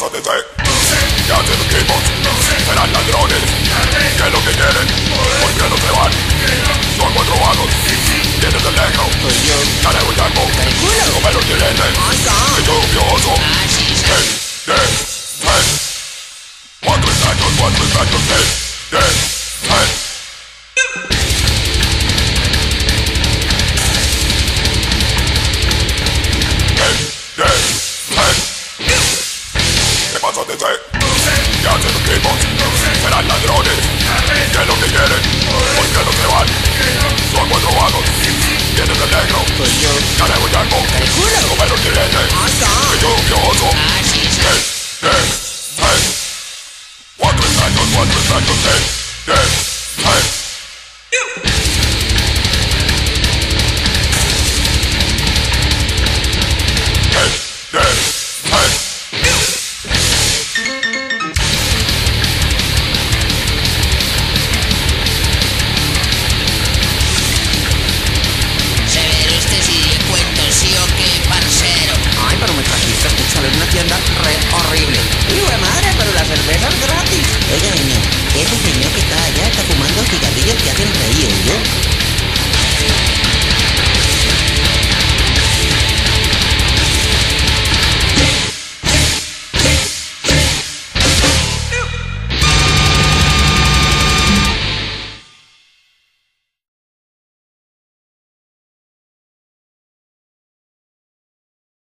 más de fe Ya te dijimos, serán ladrones Que lo que quieren, porque no se van Son cuatro vagos, tienes el negro Cara el blanco, come los chilenes Que yo pioso, ten, ten, ten Cuatro ensayos, cuatro ensayos, ten, ten thing.